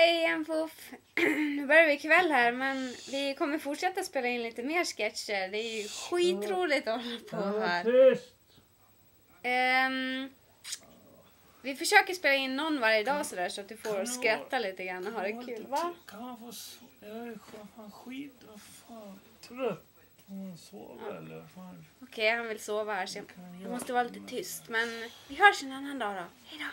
Hej igen Puff! Nu börjar vi kväll här men vi kommer fortsätta spela in lite mer sketcher. Det är ju skitroligt att hålla på här. tyst! Ehm, vi försöker spela in någon varje dag sådär så att du får du skratta lite grann och ha det kul. Va? Kan man få sova? Jag är fan skit... och fan. Trött. Hon sover sova eller? Fan. Okej, han vill sova här så jag jag måste vara lite tyst. Men vi hörs en annan dag då. Hejdå!